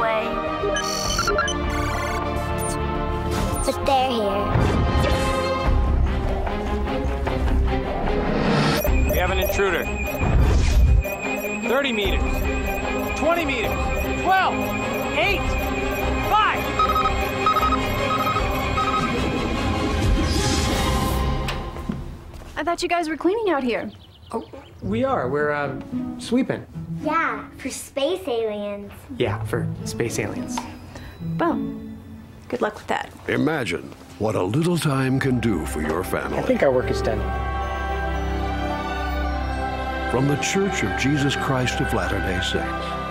way. But they're here. We have an intruder. 30 meters. 20 meters. 12. 8. 5. I thought you guys were cleaning out here. Oh, we are. We're uh, sweeping. Yeah, for space aliens. Yeah, for space aliens. Well, good luck with that. Imagine what a little time can do for your family. I think our work is done. From the Church of Jesus Christ of Latter day Saints.